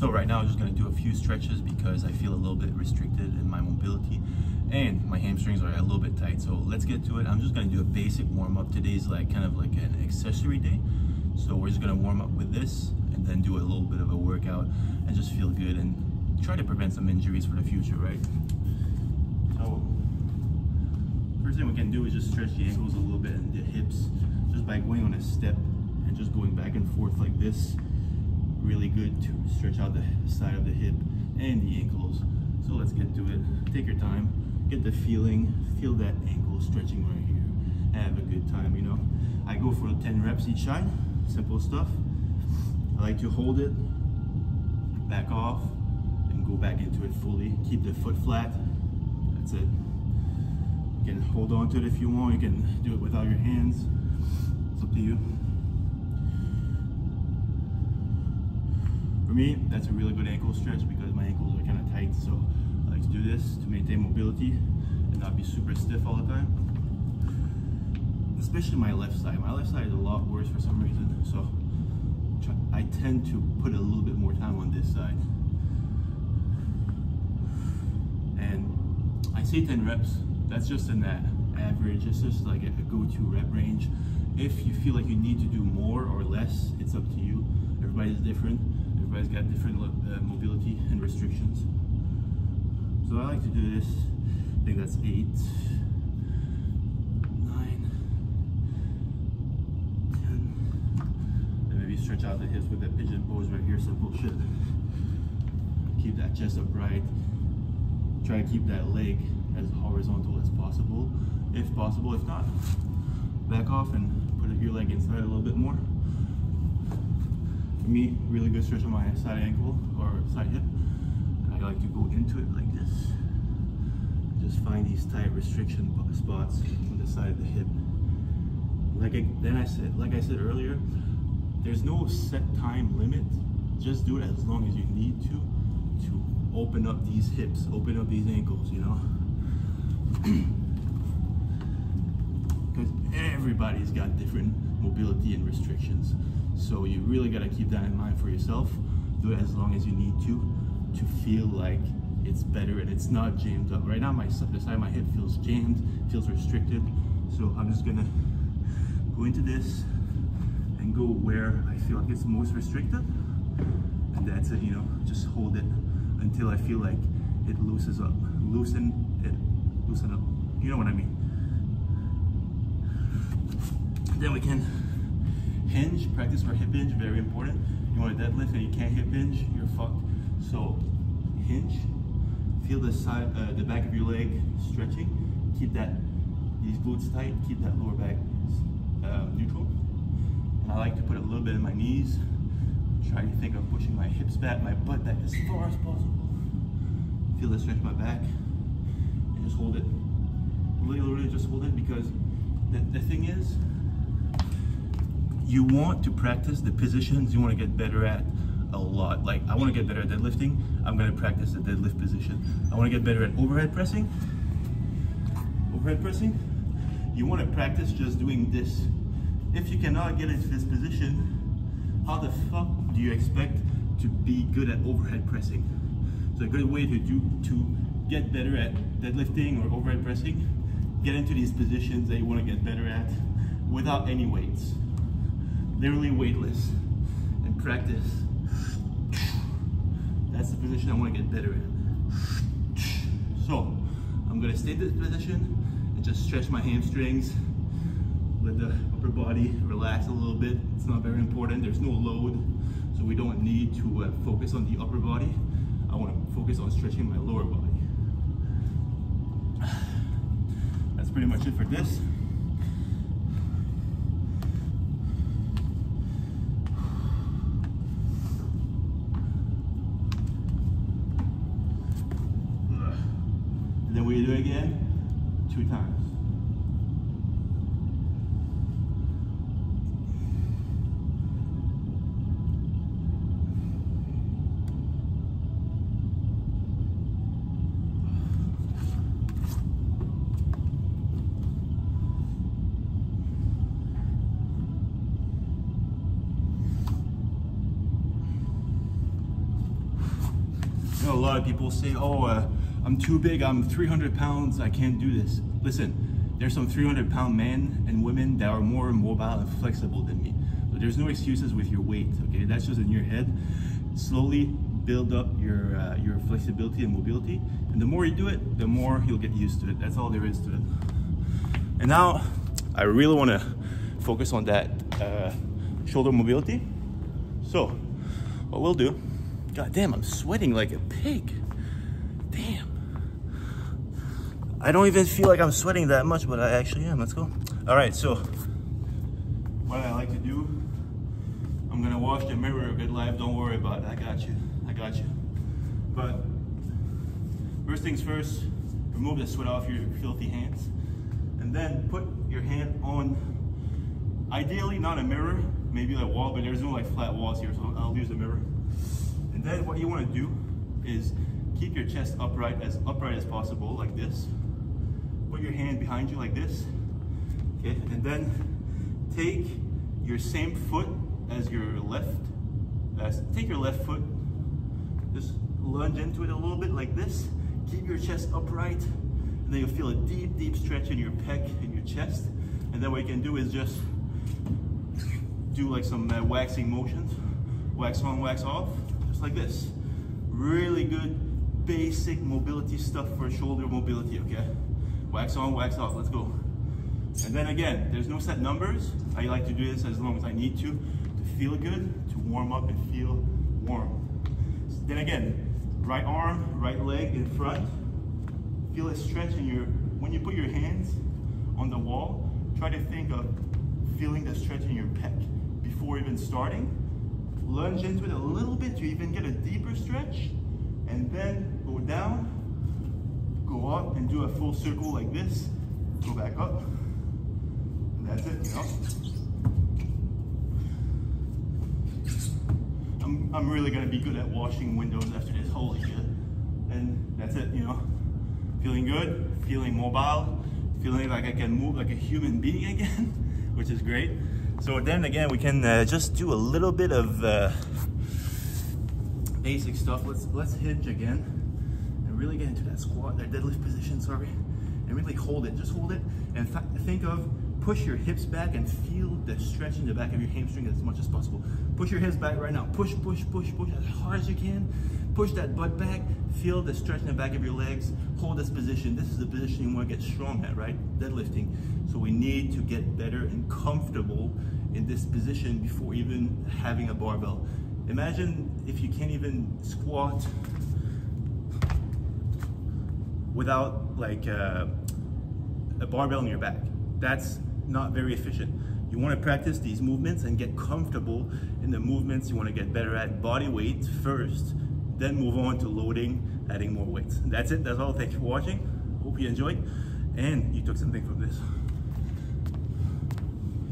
So right now I'm just gonna do a few stretches because I feel a little bit restricted in my mobility and my hamstrings are a little bit tight. So let's get to it. I'm just gonna do a basic warm up. Today's like kind of like an accessory day. So we're just gonna warm up with this and then do a little bit of a workout and just feel good and try to prevent some injuries for the future, right? So first thing we can do is just stretch the ankles a little bit and the hips just by going on a step and just going back and forth like this really good to stretch out the side of the hip and the ankles. So let's get to it. Take your time. Get the feeling. Feel that ankle stretching right here. Have a good time you know? I go for 10 reps each side. Simple stuff. I like to hold it. Back off and go back into it fully. Keep the foot flat. That's it. You can hold on to it if you want. You can do it without your hands. It's up to you For me, that's a really good ankle stretch because my ankles are kind of tight. So I like to do this to maintain mobility and not be super stiff all the time. Especially my left side. My left side is a lot worse for some reason. So I tend to put a little bit more time on this side. And I say 10 reps. That's just in that average. It's just like a go-to rep range. If you feel like you need to do more or less, it's up to you. Everybody's different everybody's got different uh, mobility and restrictions. So I like to do this, I think that's eight, nine, ten, and maybe stretch out the hips with that pigeon pose right here, simple shit. Keep that chest upright, try to keep that leg as horizontal as possible, if possible. If not, back off and put your leg inside a little bit more me, really good stretch on my side ankle or side hip. And I like to go into it like this. Just find these tight restriction spots on the side of the hip. Like I, then I said, like I said earlier, there's no set time limit. Just do it as long as you need to to open up these hips, open up these ankles, you know. Because everybody's got different mobility and restrictions. So you really got to keep that in mind for yourself. Do it as long as you need to to feel like it's better and it's not jammed up. Right now, my the side of my hip feels jammed, feels restricted. So I'm just gonna go into this and go where I feel like it's most restricted. And that's it, you know, just hold it until I feel like it loosens up. Loosen it, loosen up. You know what I mean. Then we can hinge, practice for hip hinge, very important. You want to deadlift and you can't hip hinge, you're fucked. So hinge, feel the side, uh, the back of your leg stretching. Keep that, these glutes tight, keep that lower back uh, neutral. And I like to put a little bit in my knees. Try to think of pushing my hips back, my butt back as far as possible. Feel the stretch my back and just hold it. Really just hold it because the, the thing is, you want to practice the positions you want to get better at a lot. Like I want to get better at deadlifting, I'm going to practice the deadlift position. I want to get better at overhead pressing. Overhead pressing, you want to practice just doing this. If you cannot get into this position, how the fuck do you expect to be good at overhead pressing? So a good way to do to get better at deadlifting or overhead pressing, get into these positions that you want to get better at without any weights literally weightless and practice. That's the position I want to get better at. So I'm gonna stay in this position and just stretch my hamstrings. Let the upper body relax a little bit. It's not very important. There's no load, so we don't need to uh, focus on the upper body. I want to focus on stretching my lower body. That's pretty much it for this. it again, two times. a lot of people say, oh, uh, I'm too big, I'm 300 pounds, I can't do this. Listen, there's some 300 pound men and women that are more mobile and flexible than me. So there's no excuses with your weight, okay? That's just in your head. Slowly build up your, uh, your flexibility and mobility. And the more you do it, the more you'll get used to it. That's all there is to it. And now, I really wanna focus on that uh, shoulder mobility. So, what we'll do, god damn, I'm sweating like a pig. Damn. I don't even feel like I'm sweating that much, but I actually am. Let's go. All right, so what I like to do, I'm gonna wash the mirror a bit live. Don't worry about it. I got you. I got you. But first things first, remove the sweat off your filthy hands. And then put your hand on, ideally not a mirror, maybe like wall, but there's no like flat walls here, so I'll use a mirror. And then what you wanna do is keep your chest upright, as upright as possible, like this. Put your hand behind you like this, okay? And then take your same foot as your left, uh, take your left foot, just lunge into it a little bit like this. Keep your chest upright, and then you'll feel a deep, deep stretch in your pec and your chest. And then what you can do is just do like some uh, waxing motions, wax on, wax off, just like this. Really good basic mobility stuff for shoulder mobility, okay? Wax on, wax off, let's go. And then again, there's no set numbers. I like to do this as long as I need to, to feel good, to warm up and feel warm. Then again, right arm, right leg in front. Feel a stretch in your, when you put your hands on the wall, try to think of feeling the stretch in your pec before even starting. Lunge into it a little bit to even get a deeper stretch, and then go down, go up and do a full circle like this, go back up, and that's it, you know? I'm, I'm really gonna be good at washing windows after this, holy shit. And that's it, you know? Feeling good, feeling mobile, feeling like I can move like a human being again, which is great. So then again, we can uh, just do a little bit of uh, basic stuff. Let's let's hinge again really get into that squat, that deadlift position, sorry. And really hold it, just hold it. And th think of push your hips back and feel the stretch in the back of your hamstring as much as possible. Push your hips back right now. Push, push, push, push as hard as you can. Push that butt back. Feel the stretch in the back of your legs. Hold this position. This is the position you want to get strong at, right? Deadlifting. So we need to get better and comfortable in this position before even having a barbell. Imagine if you can't even squat without like uh, a barbell in your back. That's not very efficient. You want to practice these movements and get comfortable in the movements you want to get better at body weight first, then move on to loading, adding more weights. That's it. That's all. Thank you for watching. Hope you enjoyed and you took something from this.